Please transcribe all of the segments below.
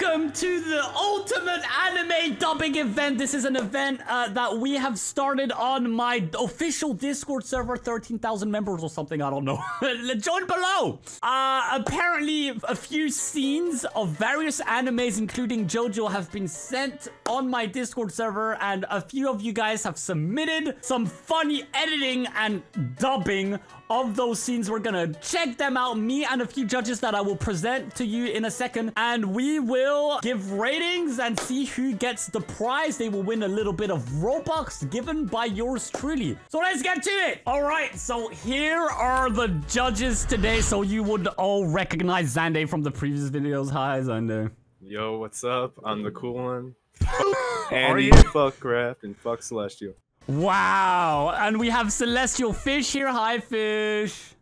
look welcome to the ultimate anime dubbing event. This is an event uh, that we have started on my official Discord server, 13,000 members or something, I don't know. Join below. Uh, apparently, a few scenes of various animes, including JoJo, have been sent on my Discord server, and a few of you guys have submitted some funny editing and dubbing of those scenes. We're gonna check them out, me and a few judges that I will present to you in a second, and we will give ratings and see who gets the prize. They will win a little bit of Robux given by yours truly. So let's get to it. All right, so here are the judges today. So you would all recognize Xande from the previous videos. Hi, Xande. Yo, what's up? I'm the cool one. Andy, you? fuck Craft, and fuck Celestial. Wow, and we have Celestial Fish here. Hi, Fish.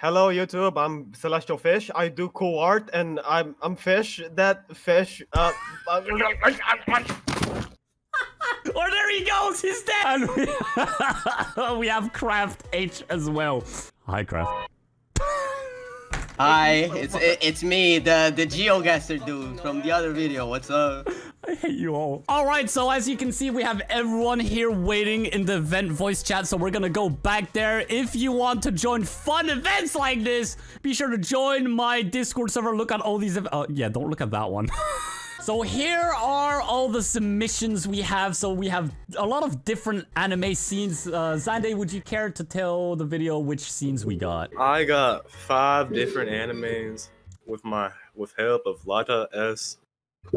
Hello YouTube, I'm Celestial Fish. I do cool art and I'm I'm fish. That fish uh Oh, there he goes. He's dead. And we, we have Craft H as well. Hi, Craft. Hi, it's it, it's me, the the GeoGuessr dude from the other video. What's up? I hate you all. All right, so as you can see, we have everyone here waiting in the event voice chat. So we're gonna go back there. If you want to join fun events like this, be sure to join my Discord server. Look at all these. ev- Oh, yeah, don't look at that one. So here are all the submissions we have. So we have a lot of different anime scenes. Uh, Xande, would you care to tell the video which scenes we got? I got five different animes with my with help of Lata S.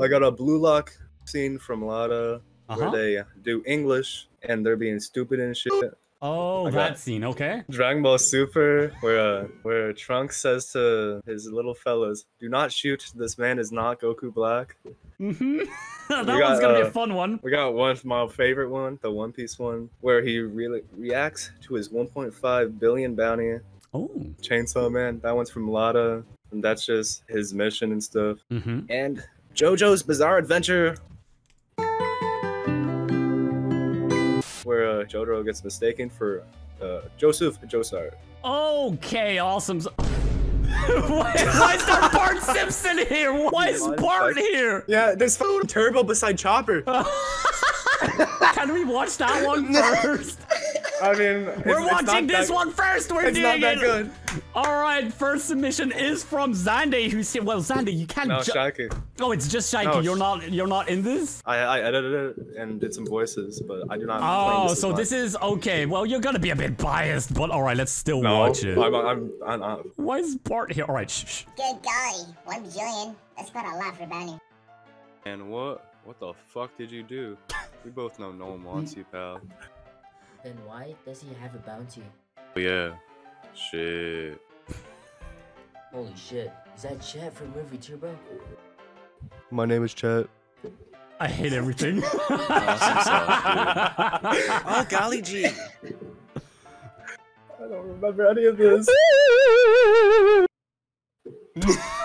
I got a Blue Lock scene from Lata Uh-huh. where they do English and they're being stupid and shit. Oh, that scene, okay. Dragon Ball Super, where uh, where Trunks says to his little fellas, "Do not shoot. This man is not Goku Black." Mm-hmm. that We one's got, gonna be a uh, fun one. We got one, my favorite one, the One Piece one, where he really reacts to his 1.5 billion bounty. Oh. Chainsaw Man, that one's from Lada, and that's just his mission and stuff. Mm-hmm. And JoJo's Bizarre Adventure, where uh, Jojo gets mistaken for uh, Joseph Joestar. Okay, awesome. Why, why is there Bart Simpson here? Why is Bart here? Yeah, there's fucking Turbo beside Chopper. Can we watch that one first? I mean, We're watching this one first. We're It's doing not that it. good. All right, first submission is from Xande, who's here. Well, Xande, you can't. No, ju- Shaki. oh, it's just Shaiki. No, you're not. You're not in this. I, I edited it and did some voices, but I do not. Oh, claim so is this is okay. Well, you're gonna be a bit biased, but all right, let's still No, watch it. I'm, I'm, I'm, I'm, Why is Bart here? All right, shh, shh. Good golly, one bajillion. That's quite a lot for bounty. And what? What the fuck did you do? We both know no one wants you, pal. Then why does he have a bounty? Oh, yeah. Shit. Holy shit, is that Chet from Movie Turbo? My name is Chet. I hate everything. Oh, golly gee. I don't remember any of this.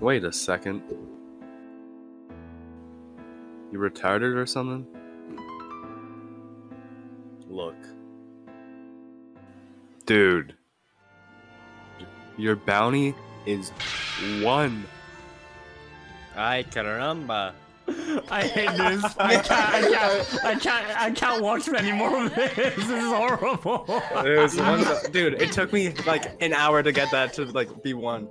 Wait a second. You retarded or something? Look. Dude. Your bounty is one. Ay, caramba. I hate this. I can't. I can't. I can't. I can't watch any more of this. This is horrible. It was one, dude. It took me like an hour to get that to like be one.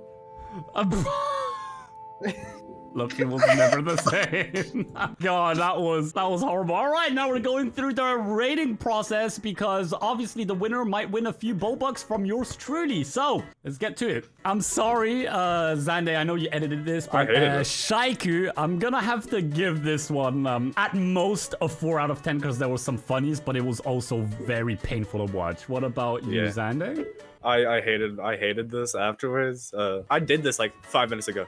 Loki was never the same. God, that was that was horrible. All right, now we're going through the rating process because obviously the winner might win a few bull bucks from yours truly. So let's get to it. I'm sorry, uh, Xande. I know you edited this, but uh. Shaiku, I'm gonna have to give this one um, at most a four out of ten because there was some funnies, but it was also very painful to watch. What about you, Yeah. Xande? I I hated I hated this afterwards. Uh, I did this like five minutes ago.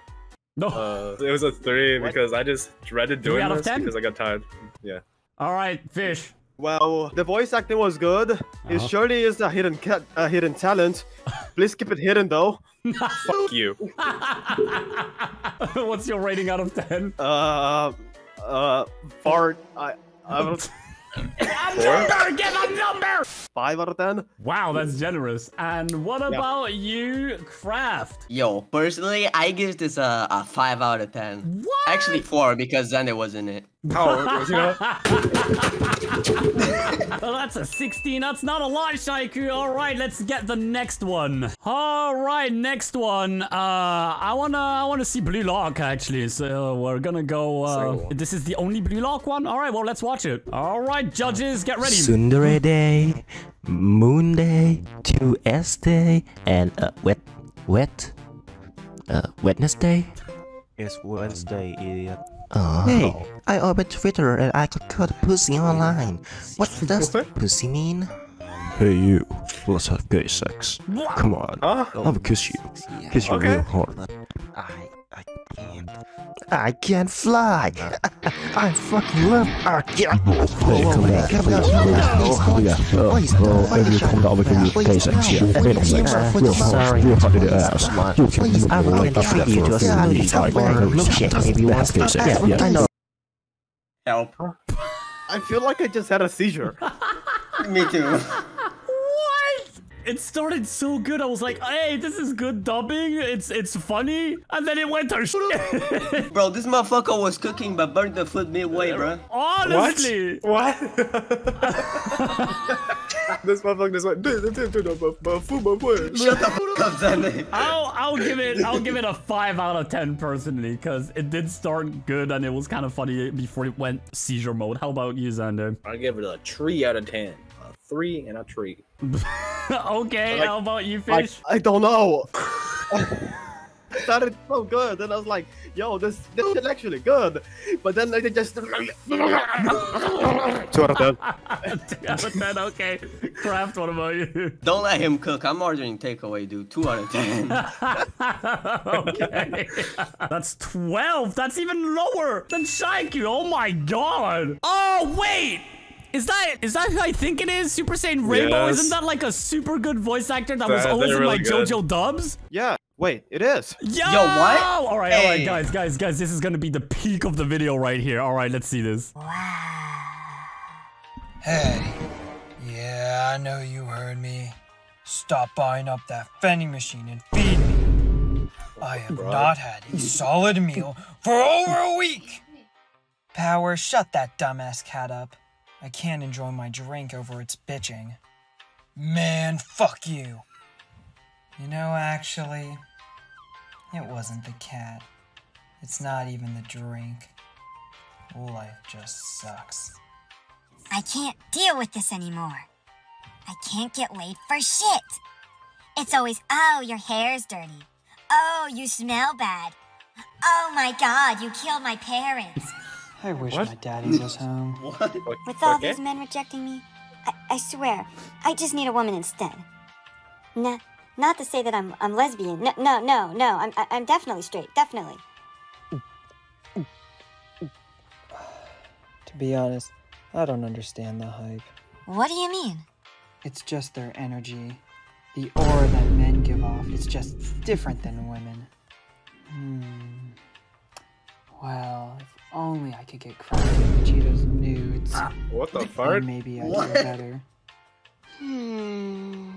No. Uh, it was a three because I just dreaded doing out this 10? because I got tired. Yeah. All right, fish. Well, the voice acting was good. It Uh-huh. surely is a hidden cat, a hidden talent. Please keep it hidden though. Fuck you. What's your rating out of ten? Uh, uh, fart. I, I don't. A number! Give a number! five out of ten. Wow, that's generous. And what about you, Craft? Yo, personally, I give this a, a 5 out of 10. What? Actually, 4 because Xander wasn't it. Oh, you know, Well, that's a 16. That's not a lot, Shaiku. All right, let's get the next one. All right, next one. Uh, I wanna, I wanna see Blue Lock actually. So we're gonna go. Uh, this is the only Blue Lock one. All right, well, let's watch it. All right, judges, get ready. Sundere Day, Moon Day, 2S Day, and uh, wet, wet, uh, Wednesday. It's Wednesday, idiot. Oh. Hey, I opened Twitter and I got caught pussy online. What does pussy mean? Hey you, let's have gay sex. Come on, huh? I'll kiss you. Kiss you Okay. real hard. I, I can't. I can't fly. I, I fucking love. I can't. Hey, come back. Come Please, on, please. Oh, yeah. Oh, oh, baby, come down with me. Gay sex, yeah. Anal sex. Real hard, real hard to the ass. You can Please, I will like treat you to a that smoothie for or a milkshake if you want. That's gay sex, Yeah, yeah. I know. Help. I feel like I just had a seizure. Me too. It started so good. I was like, hey, this is good dubbing. It's it's funny. And then it went to shit. Bro, this motherfucker was cooking but burned the food midway, bro. Honestly. What? this motherfucker just went, dude, dude, dude, dude, Shut the fuck up, Zanny. I'll, I'll give it, I'll give it a 5 out of 10 personally, because it did start good and it was kind of funny before it went seizure mode. How about you, Xander? I give it a 3 out of 10 three and a tree. okay, Like- how about you, I, Fish? I don't know. it started so good, and I was like, "Yo, this this is actually good," but then they just two out of ten. Two out of ten, okay. Craft, what about you? Don't let him cook. I'm ordering takeaway, dude. 2 out of 10. okay. That's 12. That's even lower than Shaiku. Oh my god. Oh, wait. Is that is that who I think it is? Super Saiyan Rainbow? Yes. Isn't that like a super good voice actor that was They're- always in they're good. JoJo dubs? Yeah, wait, it is. Yo, what? All right, all right, guys, guys, guys. This is gonna be the peak of the video right here. All right, let's see this. Hey, yeah, I know you heard me. Stop buying up that vending machine and feed me. I have not had a solid meal for over a week. Power, shut that dumbass cat up. I can't enjoy my drink over its bitching. Man, fuck you. You know, actually, it wasn't the cat. It's not even the drink. Life just sucks. I can't deal with this anymore. I can't get laid for shit. It's always, oh, your hair's dirty. Oh, you smell bad. Oh my god, you killed my parents. I wish my daddy was home. what? With all Okay. these men rejecting me, I, I swear, I just need a woman instead. Nah, not to say that I'm I'm lesbian. No, no, no, no. I'm I- I'm definitely straight. Definitely. To be honest, I don't understand the hype. What do you mean? It's just their energy. The aura that men give off It's just different than women. Hmm. Well, if only I could get Crafting Vegeto's nudes. What the then fuck? maybe I'd What? feel better. Hmm.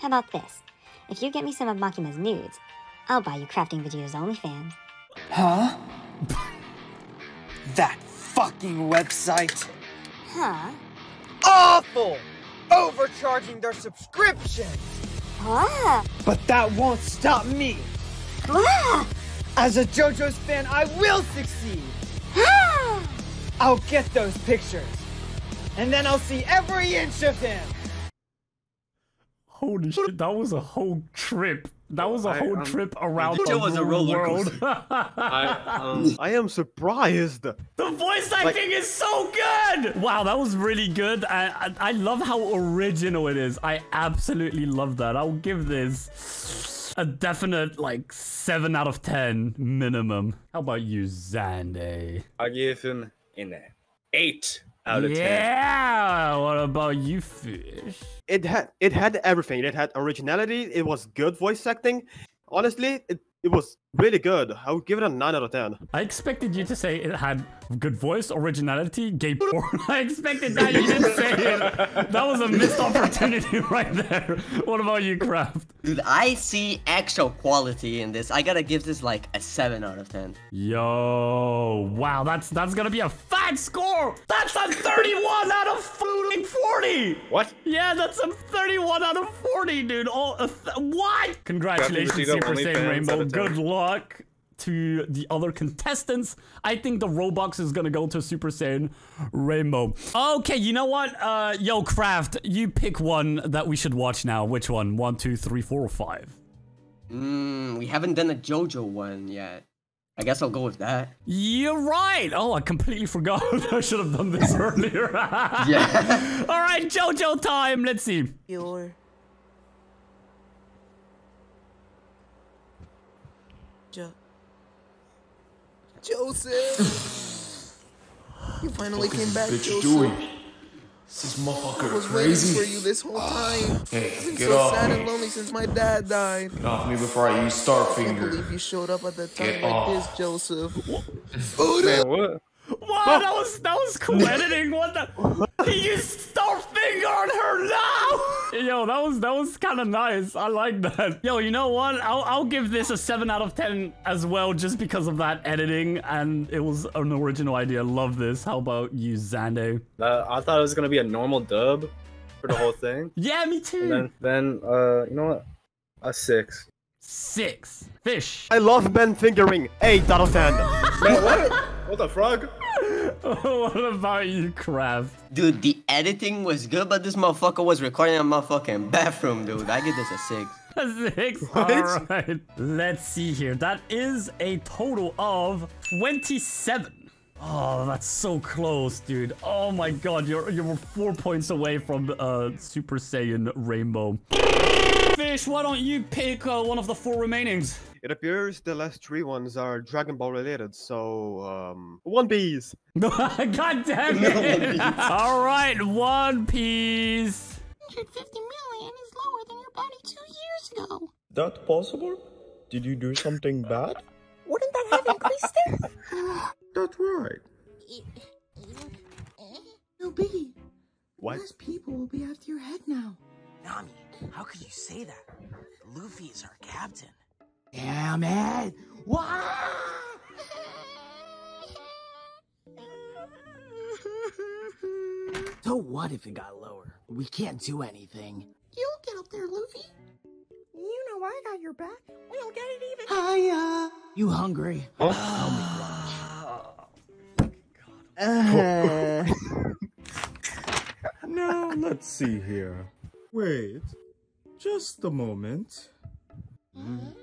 How about this? If you get me some of Makima's nudes, I'll buy you Crafting Vegeto's OnlyFans. Huh? that fucking website! Huh? Awful! Overcharging their subscriptions! Ah! But that won't stop me! Ah! As a JoJo's fan, I will succeed! I'll get those pictures! And then I'll see every inch of him! Holy shit, that was a whole trip. That was a I, whole um, trip around the was a roller world. I, um, I am surprised. The voice acting is so good! Wow, that was really good. I, I I love how original it is. I absolutely love that. I'll give this a definite like seven out of ten minimum. How about you, Xande? I give him an eight out of ten. Yeah. What about you, Fish? It had it had everything. It had originality. It was good voice acting. Honestly, it, it was really good. I would give it a 9 out of 10. I expected you to say it had good voice, originality, gay porn. I expected that you didn't say it. That was a missed opportunity right there. What about you, Craft? Dude, I see actual quality in this. I gotta give this like a 7 out of 10. Yo, wow, that's that's gonna be a fat score. That's a 31 out of 40. What? Yeah, that's a 31 out of 40, dude. Oh, a th- what? Congratulations, Vegeta Super Saiyan Rainbow. out of 10. Good luck to the other contestants. I think the Robux is gonna go to Super Saiyan Rainbow. Okay, you know what? Uh, yo, Craft, you pick one that we should watch now. Which one? One, two, three, four, or five? Mmm, we haven't done a JoJo one yet. I guess I'll go with that. You're right. Oh, I completely forgot. I should have done this earlier. Yeah. All right, JoJo time. Let's see. Your Joseph, you finally came back, bitch Joseph. doing? This I motherfucker was crazy. waiting for you this whole ah, time. Hey, I've been get so off sad me. and lonely since my dad died. Get off me before I use I can't believe you showed up at the time Get like off. this, Joseph. Man, what? Wow, that was that was cool editing. What the? He used Starfinger on her now. Yo, that was that was kind of nice. I like that. Yo, you know what? I'll I'll give this a seven out of ten as well, just because of that editing and it was an original idea. Love this. How about you, Xande? Uh, I thought it was gonna be a normal dub for the whole thing. Yeah, me too. And then, then, uh, you know what? A six. Six fish. I love Ben fingering. 8 out of 10. Man, what? What the frog? what about you, Craft? Dude, the editing was good, but this motherfucker was recording in a motherfucking bathroom, dude. I give this a 6. A Six. All right. Let's see here. That is a total of 27. Oh, that's so close, dude. Oh my god, you're you're four points away from uh Super Saiyan Rainbow. Fish, why don't you pick uh, one of the four remainings? It appears the last three ones are Dragon Ball related, so, um, One Piece. god damn it! All right, One Piece. 150 million is lower than your body two years ago. That possible? Did you do something bad? Wouldn't that have increased it? That's right. No biggie. What? Less people will be after your head now. Nami, how could you say that? Luffy is our captain. Damn it! Why? So what if it got lower? We can't do anything. You'll get up there, Luffy. You know I got your back. We'll get it even. Hiya. You hungry? Oh. Now let's see here. Wait, just a moment.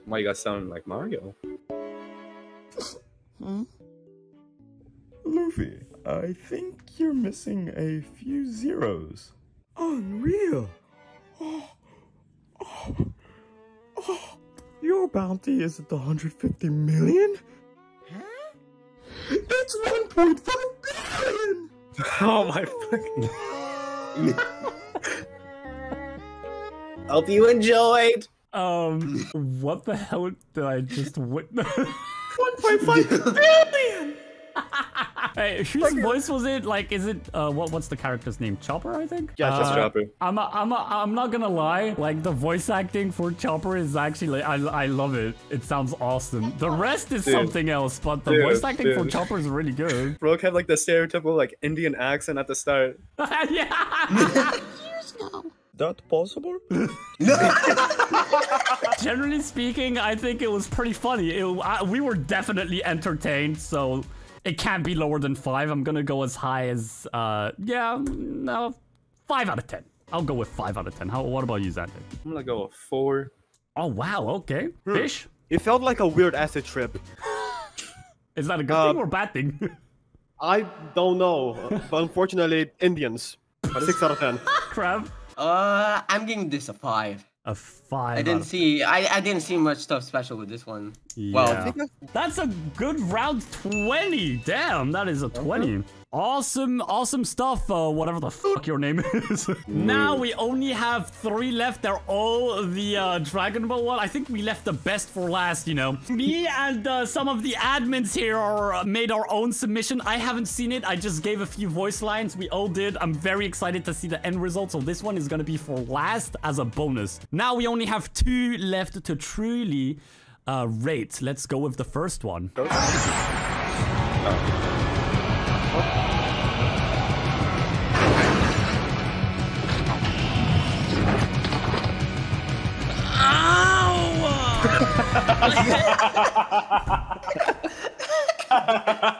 Why you guys sound like Mario? Hmm? Luffy, I think you're missing a few zeros. Unreal. Oh, oh, oh. Your bounty is at the 150 million? Huh? It's 1.5 billion! Oh my fucking. Hope you enjoyed. Um, what the hell did I just witness? 1.5 billion! hey, whose voice was it? Like, is it uh, what? What's the character's name? Chopper, I think. Yeah, it's Uh, Chopper. I'm a, I'm a, I'm not gonna lie. Like the voice acting for Chopper is actually I I love it. It sounds awesome. The rest is Dude. something else, but the Dude, voice acting for. Chopper is really good. Broke had like the stereotypical like Indian accent at the start. yeah. Years ago. That possible? Generally speaking, I think it was pretty funny. It, I, we were definitely entertained, so it can't be lower than five. I'm gonna go as high as uh yeah no five out of ten. I'll go with five out of ten. How? What about you, Xander? I'm gonna go with four. Oh wow, okay. Fish. It felt like a weird acid trip. Is that a good Uh, thing or bad thing? I don't know, but unfortunately, Indians. 6 out of 10. Crab. Uh, I'm giving this a 5. A five. I didn't see I, I didn't see much stuff special with this one. Yeah. that's a good round 20. Damn, that is a 20. Awesome, awesome stuff, uh, whatever the fuck your name is. now we only have three left. They're all the uh, Dragon Ball one. I think we left the best for last, you know. Me and uh, some of the admins here are uh, made our own submission. I haven't seen it. I just gave a few voice lines. We all did. I'm very excited to see the end result. So this one is going to be for last as a bonus. Now we only have two left to truly uh, rate. Let's go with the first one.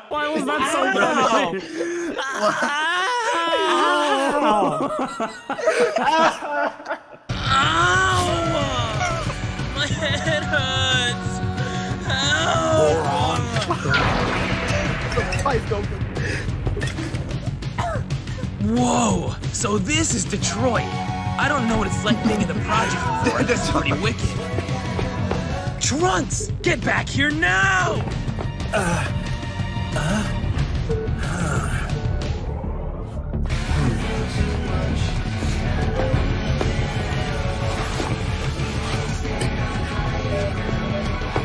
Why was that so funny? Ow! My head hurts. Whoa! So this is Detroit. I don't know what it's like being in the project before. That's pretty wicked. Trunks, get back here now! Uh, uh,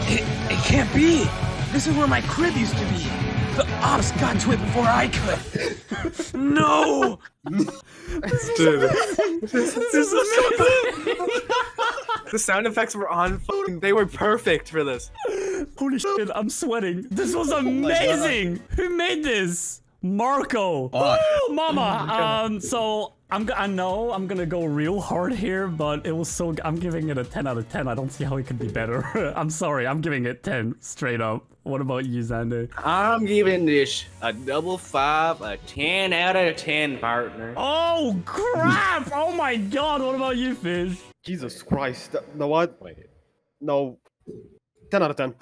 It, it can't be! This is where my crib used to be! The ops got to it before I could! no! Dude. This is amazing! The sound effects were on fucking they were perfect for this. Holy shit, I'm sweating. This was my God. amazing. Who made this? Marco. Oh. Woo, mama. Um, so I'm g- I know I'm gonna go real hard here, but it was so. I'm giving it a 10 out of 10. I don't see how it could be better. I'm sorry. I'm giving it 10 straight up. What about you, Xander? I'm giving this a double five, a 10 out of 10, partner. Oh crap! oh my god! What about you, Fish? Jesus Christ. No what? Wait. No. 10 out of 10.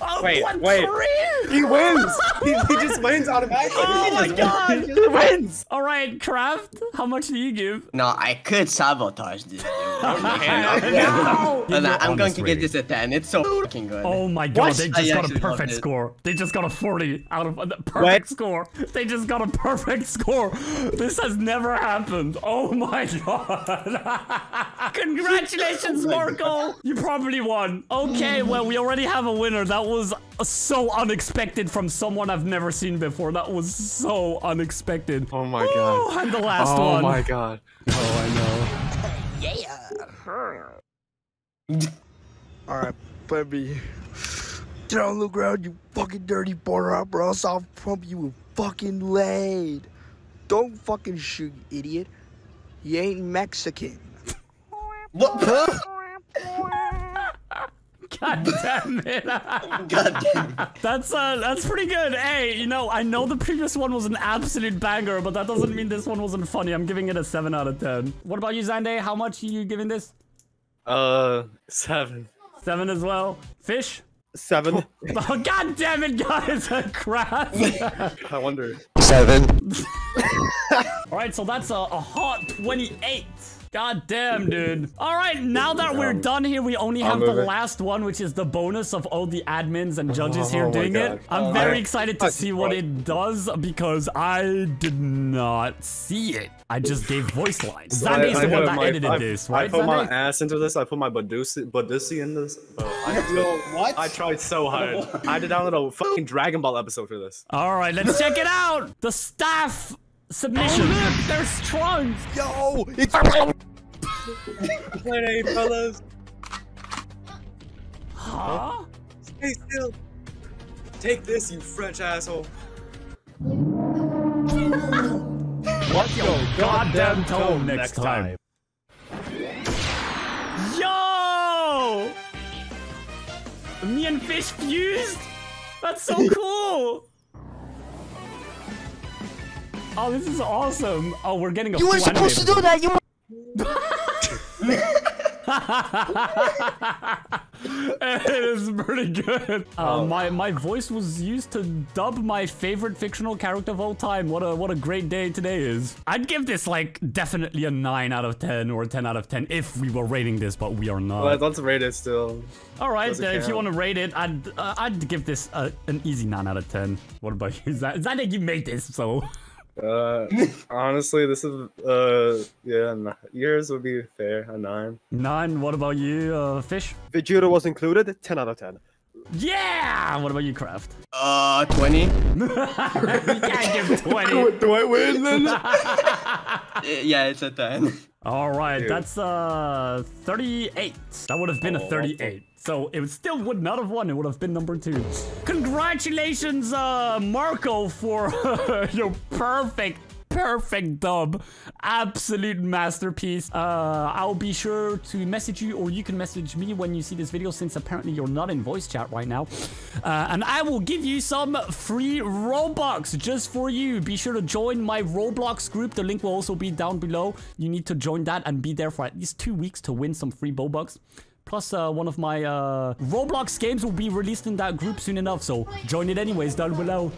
Oh, Wait, what, wait. three? He wins. He, he just wins automatically. Oh my god! He wins. All right, Craft. How much do you give? No, I could sabotage this. Dude. No! But I'm going to give this a 10. It's so fucking good. Oh my god, they I just got a perfect score. They just got a 40 out of a perfect score. They just got a perfect score. This has never happened. Oh my god. Congratulations, oh Marco. You probably won. Okay, well, we already have a winner. That was so unexpected from someone I've never seen before. That was so unexpected. Oh my god. Oh and the last oh one. my god. Oh, I know. Alright, baby. Get on the ground, you fucking dirty border up, or else I'll pump you with fucking lead. Don't fucking shoot, you idiot. You ain't Mexican. What? God damn it. God damn it. That's uh that's pretty good. Hey, you know, I know the previous one was an absolute banger, but that doesn't mean this one wasn't funny. I'm giving it a 7 out of 10. What about you, Xande? How much are you giving this? Uh, seven. 7 as well. Fish? Seven. Oh, God damn it, guys! Crap. I wonder. Seven. All right, so that's a, a hot 28. God damn, dude. All right, now that we're um, done here, we only have the last one, which is the bonus of all the admins and judges oh here Oh doing it. I'm Oh, very I- excited to I- see what it does because I did not see it. I just gave voice lines. I- Xande's I the one that my- edited I- this, I right, put my ass into this. I put my Badusi, Badusi in this. But I, what? I tried so hard. I had to download a fucking Dragon Ball episode for this. All right, let's check it out. The staff submission. Oh, look, there's Trunks. Yo, it's Hey, fellas. Huh? Stay still. Take this, you French asshole. What's your goddamn tone next time? Yo! Me and Fish fused? That's so cool! Oh, this is awesome. Oh, we're getting a You full were supposed to do that, you it is pretty good. Uh, my my voice was used to dub my favorite fictional character of all time. What a what a great day today is. I'd give this like definitely a nine out of ten or a ten out of ten if we were rating this, but we are not. Well, let's rate it still. all right, uh, if you want to rate it, I'd uh, I'd give this uh, an easy nine out of ten. What about you? Is that is that like you made this? So Uh, honestly, this is uh, yeah, n- yours would be fair, a nine. nine. What about you, uh, Fish? Vegeta was included. Ten out of ten. Yeah. What about you, Craft? Uh, 20. you can't give twenty. Do I win then? yeah, it's a 10. All right, Dude. that's uh 38. That would have been a Oh, 38. So it still would not have won. It would have been number two. Congratulations, uh, Marco, for your perfect. Perfect dub, absolute masterpiece. Uh, I'll be sure to message you, or you can message me when you see this video, since apparently you're not in voice chat right now. Uh, and I will give you some free Robux just for you. Be sure to join my Roblox group. The link will also be down below. You need to join that and be there for at least two weeks to win some free Robux. Plus, uh, one of my uh, Roblox games will be released in that group soon enough, so join it anyways down below.